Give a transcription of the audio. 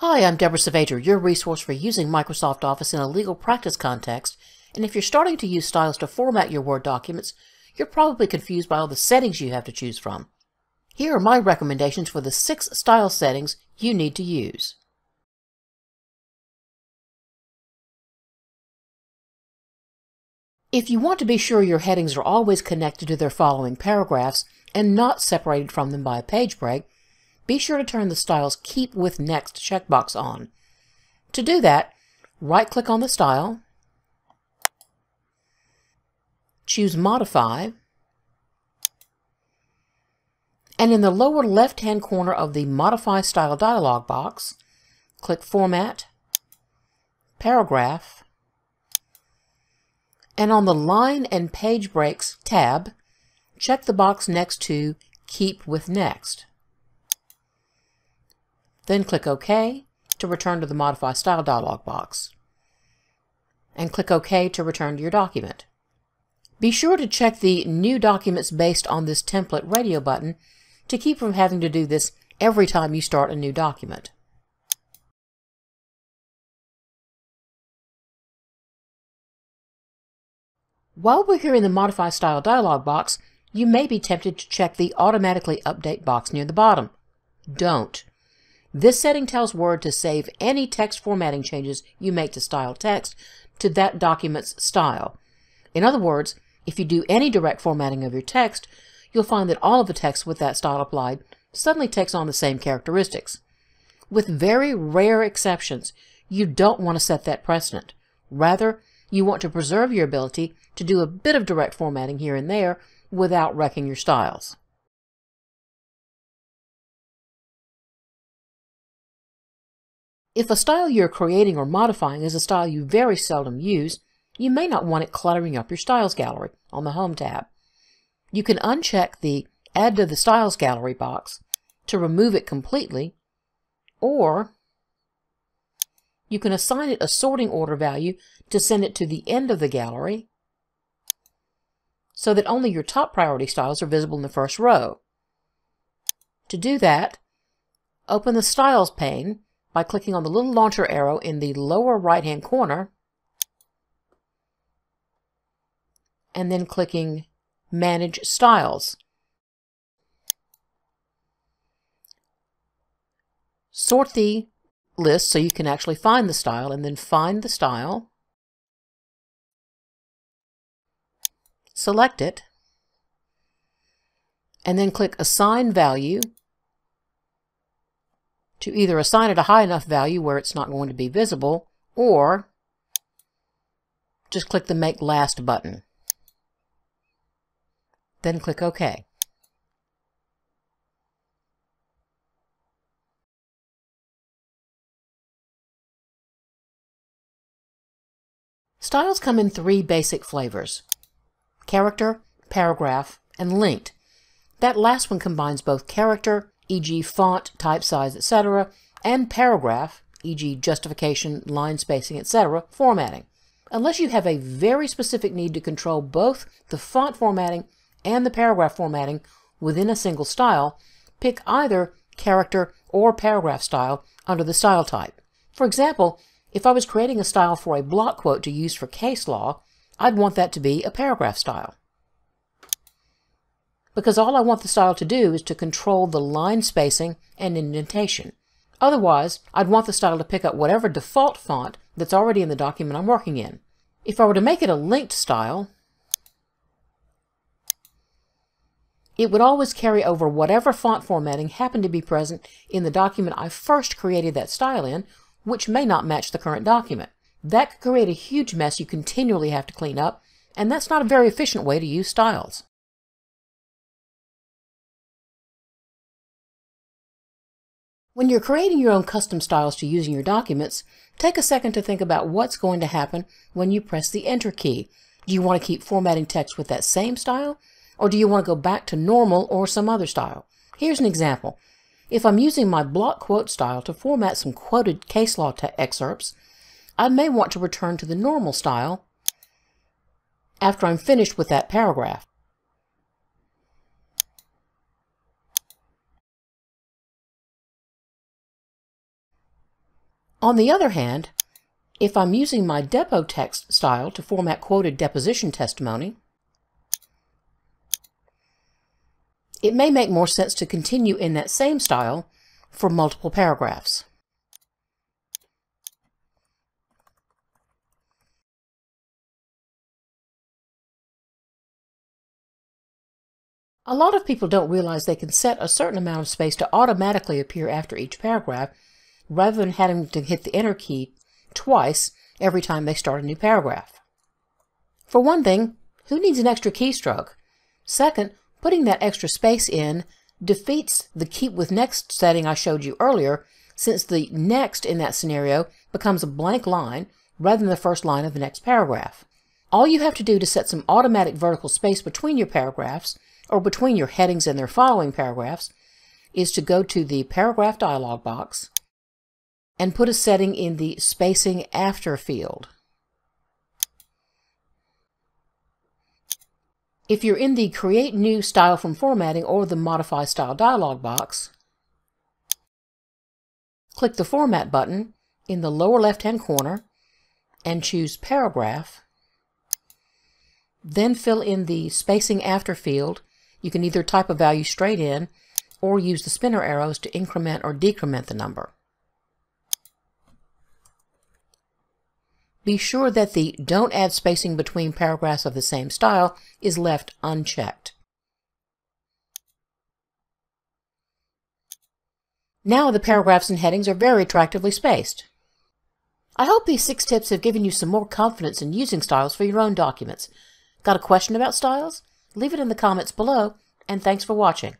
Hi, I'm Deborah Savadra, your resource for using Microsoft Office in a legal practice context. And if you're starting to use styles to format your Word documents, you're probably confused by all the settings you have to choose from. Here are my recommendations for the six style settings you need to use. If you want to be sure your headings are always connected to their following paragraphs and not separated from them by a page break, be sure to turn the style's Keep with Next checkbox on. To do that, right-click on the style, choose Modify, and in the lower left-hand corner of the Modify Style dialog box, click Format, Paragraph, and on the Line and Page Breaks tab, check the box next to Keep with Next. Then click OK to return to the Modify Style dialog box. And click OK to return to your document. Be sure to check the New Documents based on this template radio button to keep from having to do this every time you start a new document. While we're here in the Modify Style dialog box, you may be tempted to check the Automatically Update box near the bottom. Don't. This setting tells Word to save any text formatting changes you make to style text to that document's style. In other words, if you do any direct formatting of your text, you'll find that all of the text with that style applied suddenly takes on the same characteristics. With very rare exceptions, you don't want to set that precedent. Rather, you want to preserve your ability to do a bit of direct formatting here and there without wrecking your styles. If a style you're creating or modifying is a style you very seldom use, you may not want it cluttering up your Styles Gallery on the Home tab. You can uncheck the Add to the Styles Gallery box to remove it completely, or you can assign it a sorting order value to send it to the end of the gallery so that only your top priority styles are visible in the first row. To do that, open the Styles pane by clicking on the little launcher arrow in the lower right hand corner and then clicking Manage Styles. Sort the list so you can actually find the style and then find the style. Select it and then click Assign Value to either assign it a high enough value where it's not going to be visible, or just click the Make Last button. Then click OK. Styles come in three basic flavors, character, paragraph, and linked. That last one combines both character e.g. font, type size, etc., and paragraph, e.g. justification, line spacing, etc., formatting. Unless you have a very specific need to control both the font formatting and the paragraph formatting within a single style, pick either character or paragraph style under the style type. For example, if I was creating a style for a block quote to use for case law, I'd want that to be a paragraph style because all I want the style to do is to control the line spacing and indentation. Otherwise, I'd want the style to pick up whatever default font that's already in the document I'm working in. If I were to make it a linked style, it would always carry over whatever font formatting happened to be present in the document I first created that style in, which may not match the current document. That could create a huge mess you continually have to clean up, and that's not a very efficient way to use styles. When you're creating your own custom styles to use in your documents, take a second to think about what's going to happen when you press the Enter key. Do you want to keep formatting text with that same style? Or do you want to go back to normal or some other style? Here's an example. If I'm using my block quote style to format some quoted case law excerpts, I may want to return to the normal style after I'm finished with that paragraph. On the other hand, if I'm using my depo text style to format quoted deposition testimony, it may make more sense to continue in that same style for multiple paragraphs. A lot of people don't realize they can set a certain amount of space to automatically appear after each paragraph rather than having to hit the enter key twice every time they start a new paragraph. For one thing, who needs an extra keystroke? Second, putting that extra space in defeats the keep with next setting I showed you earlier since the next in that scenario becomes a blank line rather than the first line of the next paragraph. All you have to do to set some automatic vertical space between your paragraphs or between your headings and their following paragraphs is to go to the paragraph dialog box and put a setting in the spacing after field. If you're in the Create New Style from Formatting or the Modify Style dialog box, click the Format button in the lower left-hand corner and choose Paragraph. Then fill in the Spacing After field you can either type a value straight in or use the spinner arrows to increment or decrement the number. Be sure that the Don't add spacing between paragraphs of the same style is left unchecked. Now the paragraphs and headings are very attractively spaced. I hope these six tips have given you some more confidence in using styles for your own documents. Got a question about styles? Leave it in the comments below, and thanks for watching.